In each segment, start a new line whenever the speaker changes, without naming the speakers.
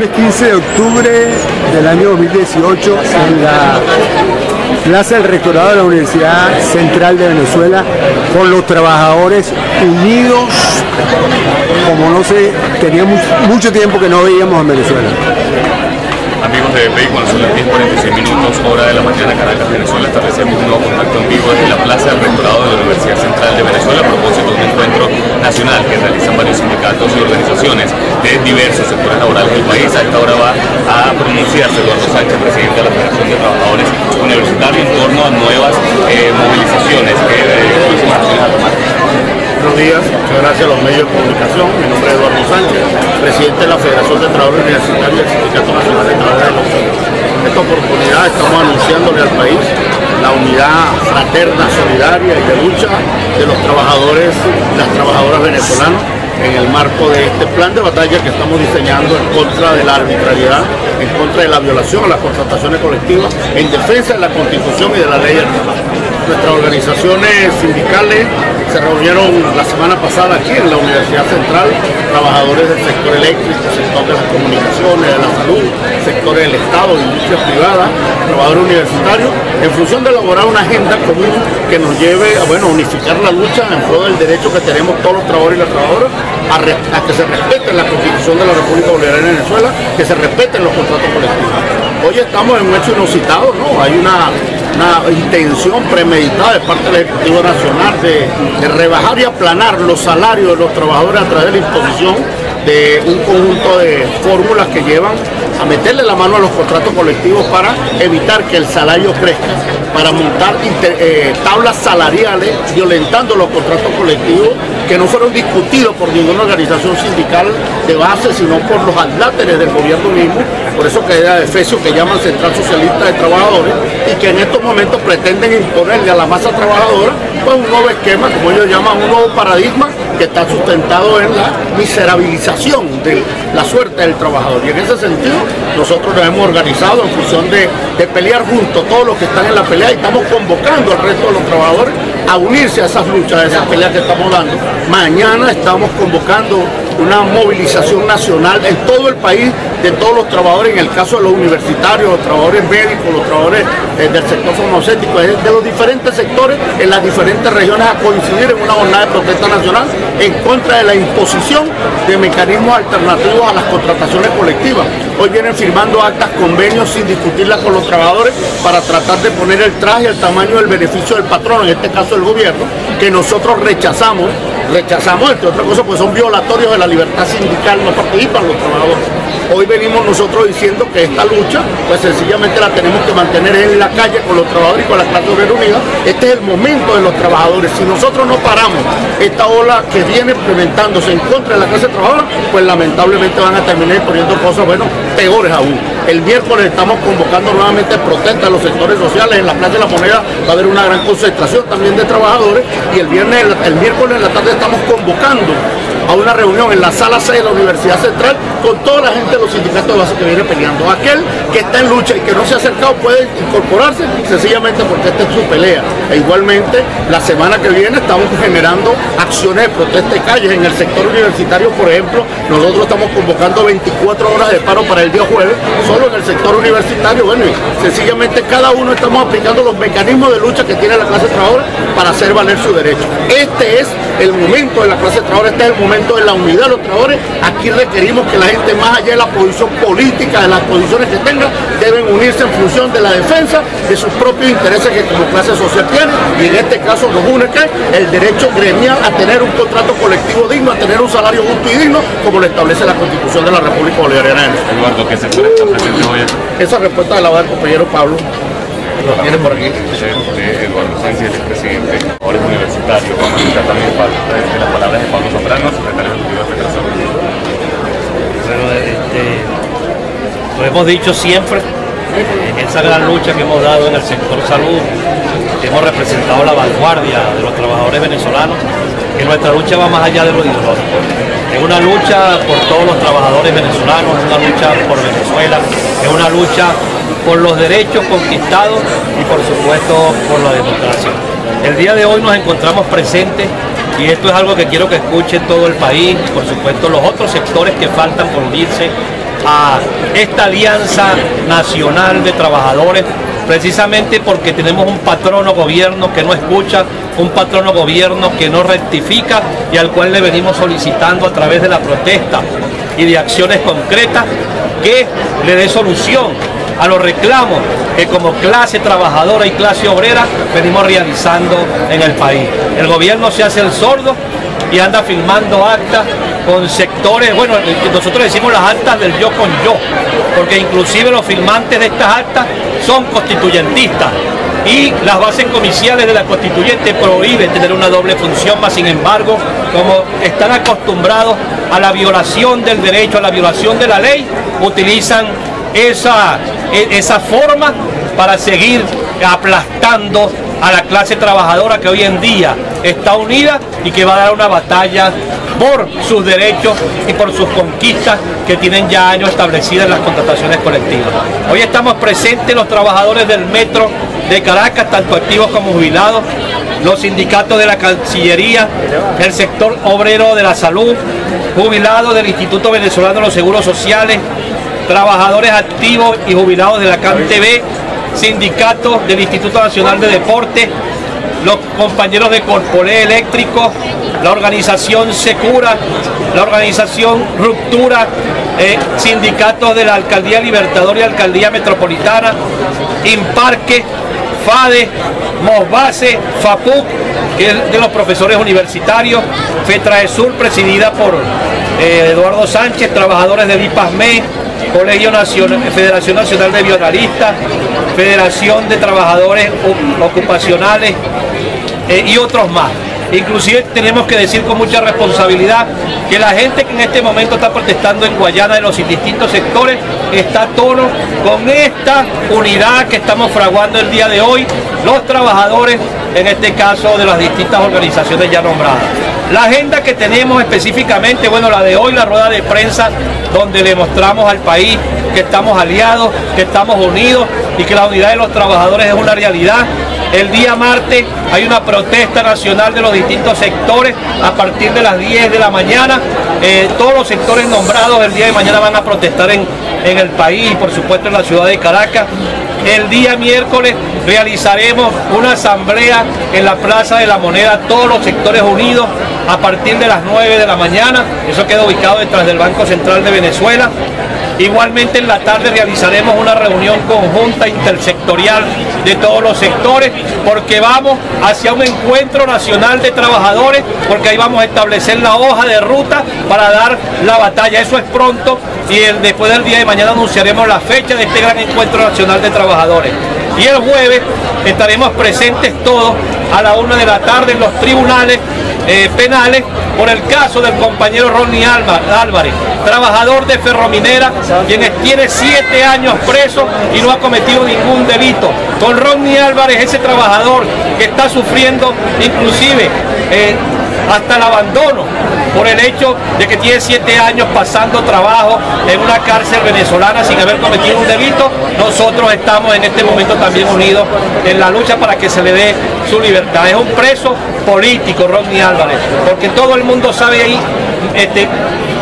lunes 15 de octubre del año 2018 en la Plaza del Rectorado de la Universidad Central de Venezuela con los trabajadores unidos como no sé, teníamos mucho tiempo que no veíamos en Venezuela.
Amigos de BP, cuando son las 10.46 minutos, hora de la mañana, Caracas, Venezuela, establecemos un nuevo contacto en vivo desde la Plaza del Rectorado de la Universidad Central de Venezuela a propósito de un encuentro nacional que realizan varios sindicatos y organizaciones de diversos sectores laborales del país. A esta hora va a pronunciarse Eduardo Sánchez, presidente de la Federación de Trabajadores Universitarios, en torno a nuevas eh, movilizaciones que eh, próximas acciones a tomar.
Buenos días, muchas gracias a los medios de comunicación. Mi nombre es Eduardo Sánchez, presidente de la Federación de Trabajadores Universitarios del Sindicato Nacional de Trabajadores de los En esta oportunidad estamos anunciándole al país la unidad fraterna, solidaria y de lucha de los trabajadores y las trabajadoras venezolanas en el marco de este plan de batalla que estamos diseñando en contra de la arbitrariedad, en contra de la violación a las contrataciones colectivas, en defensa de la Constitución y de la ley del nuestras organizaciones sindicales se reunieron la semana pasada aquí en la Universidad Central, trabajadores del sector eléctrico, sector de las comunicaciones, de la salud, sector del Estado, industria privada, trabajadores universitarios, en función de elaborar una agenda común que nos lleve a bueno, unificar la lucha en pro del derecho que tenemos todos los trabajadores y las trabajadoras a, a que se respete la Constitución de la República Bolivariana de Venezuela, que se respeten los contratos colectivos. Hoy estamos en un hecho inusitado, ¿no? Hay una una intención premeditada de parte del Ejecutivo Nacional de, rebajar y aplanar los salarios de los trabajadores a través de la imposición de un conjunto de fórmulas que llevan a meterle la mano a los contratos colectivos para evitar que el salario crezca, para montar eh, tablas salariales violentando los contratos colectivos que no fueron discutidos por ninguna organización sindical de base, sino por los adláteres del gobierno mismo, por eso que de Efesio que llaman Central Socialista de Trabajadores, y que en estos momentos pretenden imponerle a la masa trabajadora pues, un nuevo esquema, como ellos llaman, un nuevo paradigma que está sustentado en la miserabilización de la suerte del trabajador. Y en ese sentido, nosotros nos hemos organizado en función de, de pelear juntos todos los que están en la pelea y estamos convocando al resto de los trabajadores a unirse a esas luchas, a esas peleas que estamos dando. Mañana estamos convocando una movilización nacional en todo el país de todos los trabajadores, en el caso de los universitarios, los trabajadores médicos, los trabajadores eh, del sector farmacéutico, de los diferentes sectores en las diferentes regiones a coincidir en una jornada de protesta nacional en contra de la imposición de mecanismos alternativos a las contrataciones colectivas. Hoy vienen firmando actas, convenios sin discutirlas con los trabajadores para tratar de poner el traje al tamaño del beneficio del patrón, en este caso el gobierno, que nosotros rechazamos rechazamos entre otras cosas, pues son violatorios de la libertad sindical, no participan los trabajadores. Hoy venimos nosotros diciendo que esta lucha, pues sencillamente la tenemos que mantener en la calle con los trabajadores y con la clase obrera unida. Este es el momento de los trabajadores. Si nosotros no paramos esta ola que viene implementándose en contra de la clase trabajadora, pues lamentablemente van a terminar poniendo cosas, bueno, peores aún. El miércoles estamos convocando nuevamente protesta a los sectores sociales. En la Plaza de la Moneda va a haber una gran concentración también de trabajadores y el viernes, el miércoles en la tarde estamos convocando a una reunión en la sala 6 de la Universidad Central con toda la gente de los sindicatos de base que viene peleando. Aquel que está en lucha y que no se ha acercado puede incorporarse sencillamente porque esta es su pelea. E igualmente, la semana que viene estamos generando acciones de protesta de calles en el sector universitario, por ejemplo, nosotros estamos convocando 24 horas de paro para el día jueves, solo en el sector universitario, bueno, y sencillamente cada uno estamos aplicando los mecanismos de lucha que tiene la clase trabajadora para hacer valer su derecho. Este es el momento de la clase trabajadora, este momento de la unidad de los trabajadores. Aquí requerimos que la gente, más allá de la posición política, de las posiciones que tenga, deben unirse en función de la defensa de sus propios intereses que como clase social tiene. Y en este caso nos une que el derecho gremial a tener un contrato colectivo digno, a tener un salario justo y digno, como lo establece la Constitución de la República Bolivariana.
Eduardo, ¿qué presente hoy?
Esa respuesta de la va del compañero Pablo. Lo tiene por aquí.
Eduardo Sánchez, presidente de universitario. Vamos escuchar también las palabras de Pablo Soprano, secretario ejecutivo de Federación.
Bueno, este, lo hemos dicho siempre, en esa gran lucha que hemos dado en el sector salud, hemos representado la vanguardia de los trabajadores venezolanos, que nuestra lucha va más allá de lo ideológico. es una lucha por todos los trabajadores venezolanos, es una lucha por Venezuela, es una lucha por los derechos conquistados y por supuesto por la democracia. El día de hoy nos encontramos presentes y esto es algo que quiero que escuche todo el país, por supuesto los otros sectores que faltan por unirse a esta alianza nacional de trabajadores precisamente porque tenemos un patrono gobierno que no escucha, un patrono gobierno que no rectifica y al cual le venimos solicitando a través de la protesta y de acciones concretas que le dé solución a los reclamos que como clase trabajadora y clase obrera venimos realizando en el país. El gobierno se hace el sordo y anda filmando actas con sectores, bueno, nosotros decimos las actas del yo con yo, porque inclusive los firmantes de estas actas son constituyentistas y las bases comiciales de la constituyente prohíben tener una doble función, más sin embargo, como están acostumbrados a la violación del derecho, a la violación de la ley, utilizan esa, e, esa forma para seguir aplastando a la clase trabajadora que hoy en día está unida y que va a dar una batalla por sus derechos y por sus conquistas que tienen ya años establecidas en las contrataciones colectivas. Hoy estamos presentes los trabajadores del metro de Caracas, tanto activos como jubilados, los sindicatos de la Cancillería, el sector obrero de la salud, jubilados del Instituto Venezolano de los Seguros Sociales, trabajadores activos y jubilados de la CANTV, sindicatos del Instituto Nacional de Deporte, los compañeros de Corporé Eléctrico, la organización Secura, la organización Ruptura, eh, sindicatos de la Alcaldía Libertador y Alcaldía Metropolitana, Imparque, FADE, MOSBASE, FAPUC, que es de los profesores universitarios, FETRAESUR, presidida por eh, Eduardo Sánchez, trabajadores del IPASME, Colegio Nacional, Federación Nacional de Bionalistas, Federación de Trabajadores Ocupacionales eh, y otros más. Inclusive tenemos que decir con mucha responsabilidad que la gente que en este momento está protestando en Guayana de los distintos sectores está a tono con esta unidad que estamos fraguando el día de hoy, los trabajadores, en este caso de las distintas organizaciones ya nombradas. La agenda que tenemos específicamente, bueno, la de hoy, la rueda de prensa, donde le mostramos al país que estamos aliados, que estamos unidos y que la unidad de los trabajadores es una realidad el día martes hay una protesta nacional de los distintos sectores a partir de las 10 de la mañana. Eh, todos los sectores nombrados el día de mañana van a protestar en, en el país y por supuesto en la ciudad de Caracas. El día miércoles realizaremos una asamblea en la Plaza de la Moneda, todos los sectores unidos a partir de las 9 de la mañana. Eso queda ubicado detrás del Banco Central de Venezuela. Igualmente en la tarde realizaremos una reunión conjunta intersectorial de todos los sectores porque vamos hacia un encuentro nacional de trabajadores porque ahí vamos a establecer la hoja de ruta para dar la batalla. Eso es pronto y después del día de mañana anunciaremos la fecha de este gran encuentro nacional de trabajadores. Y el jueves estaremos presentes todos a la una de la tarde en los tribunales eh, penales por el caso del compañero Ronnie Álvarez, trabajador de Ferrominera, quien tiene siete años preso y no ha cometido ningún delito. Con Ronnie Álvarez, ese trabajador que está sufriendo inclusive eh, hasta el abandono por el hecho de que tiene siete años pasando trabajo en una cárcel venezolana sin haber cometido un delito, nosotros estamos en este momento también unidos en la lucha para que se le dé su libertad. Es un preso político, Rodney Álvarez, porque todo el mundo sabe ahí este,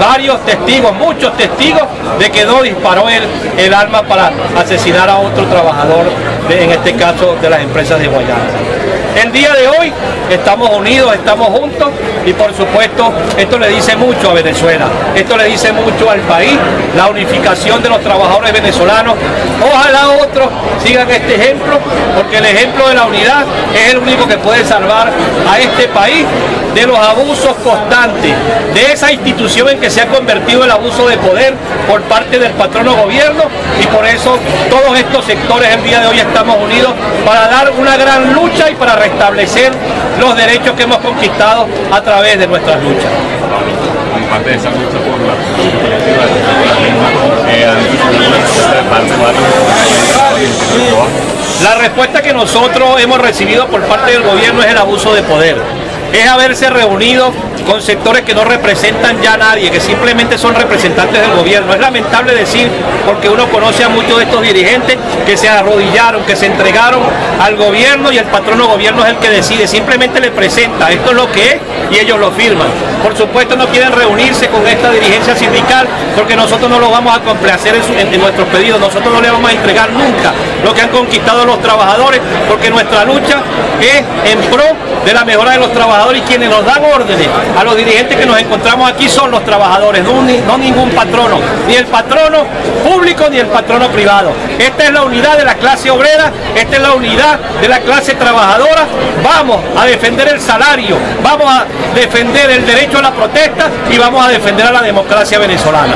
varios testigos, muchos testigos de que no disparó el, el arma para asesinar a otro trabajador, en este caso de las empresas de Guayana. El día de hoy estamos unidos, estamos juntos y por supuesto esto le dice mucho a Venezuela, esto le dice mucho al país, la unificación de los trabajadores venezolanos. Ojalá otros sigan este ejemplo, porque el ejemplo de la unidad es el único que puede salvar a este país de los abusos constantes, de esa institución en que se ha convertido el abuso de poder por parte del patrono gobierno y por eso todos estos sectores el día de hoy estamos unidos para dar una gran lucha y para restablecer los derechos que hemos conquistado a través de nuestras luchas.
Parte de esa lucha por la
la respuesta que nosotros hemos recibido por parte del gobierno es el abuso de poder es haberse reunido con sectores que no representan ya a nadie, que simplemente son representantes del gobierno. Es lamentable decir, porque uno conoce a muchos de estos dirigentes que se arrodillaron, que se entregaron al gobierno y el patrono gobierno es el que decide, simplemente le presenta, esto es lo que es y ellos lo firman. Por supuesto no quieren reunirse con esta dirigencia sindical porque nosotros no lo vamos a complacer en, nuestros pedidos, nosotros no le vamos a entregar nunca lo que han conquistado los trabajadores porque nuestra lucha es en pro de la mejora de los trabajadores y quienes nos dan órdenes a los dirigentes que nos encontramos aquí son los trabajadores, no, ningún patrono, ni el patrono público ni el patrono privado. Esta es la unidad de la clase obrera, esta es la unidad de la clase trabajadora. Vamos a defender el salario, vamos a defender el derecho a la protesta y vamos a defender a la democracia venezolana.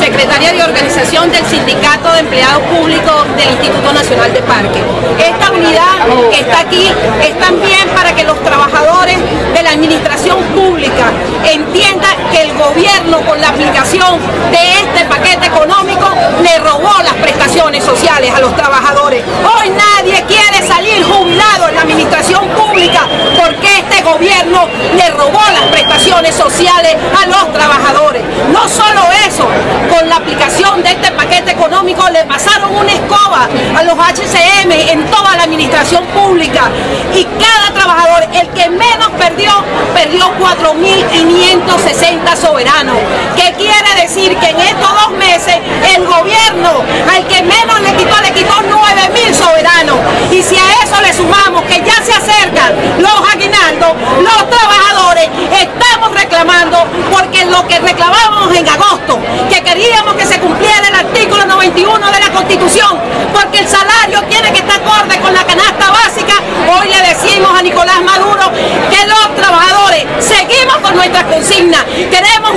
Secretaria de organización del Sindicato de Empleados Públicos del Instituto Nacional de Parque. Esta unidad que está aquí es también para que los trabajadores de la administración pública entiendan que el gobierno con la aplicación de este paquete económico le robó las prestaciones sociales a los trabajadores. Hoy nadie quiere salir jubilado en la administración pública porque gobierno le robó las prestaciones sociales a los trabajadores. No solo eso, con la aplicación de este paquete económico le pasaron una escoba a los HCM en toda la administración pública y cada trabajador, el que menos perdió, perdió 4.560 soberanos. ¿Qué quiere decir? Que en estos dos meses el gobierno al que menos le quitó, le quitó 9.000 soberanos. Y si a eso le sumamos que ya se acercan los los trabajadores estamos reclamando porque lo que reclamábamos en agosto, que queríamos que se cumpliera el artículo 91 de la Constitución, porque el salario tiene que estar acorde con la canasta básica. Hoy le decimos a Nicolás Maduro que los trabajadores seguimos con nuestras consignas.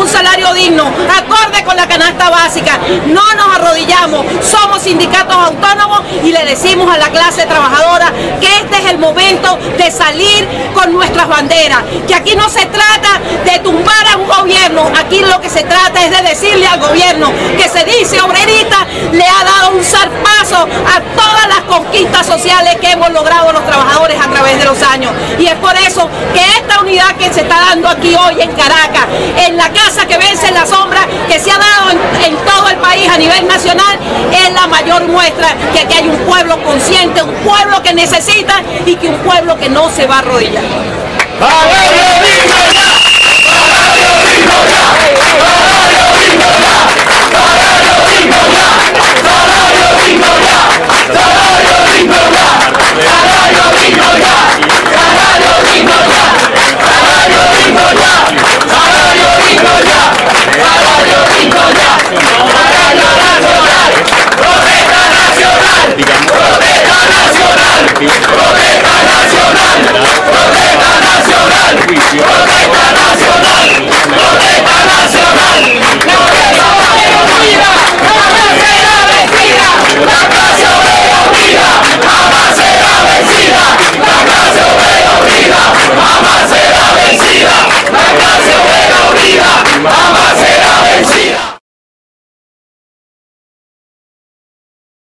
Salario digno, acorde con la canasta básica. No nos arrodillamos, somos sindicatos autónomos y le decimos a la clase trabajadora que este es el momento de salir con nuestras banderas, que aquí no se trata de tumbar a un gobierno, aquí lo que se trata es de decirle al gobierno que se dice obrerita, le ha dado un zarpazo a todas las conquistas sociales que hemos logrado los trabajadores a través de los años. Y es por eso que esta unidad que se está dando aquí hoy en Caracas, en la casa que vence en la sombra, que se ha dado en, todo el país a nivel nacional, es la mayor muestra que aquí hay un pueblo consciente, un pueblo que necesita y que un pueblo que no se va a arrodillar.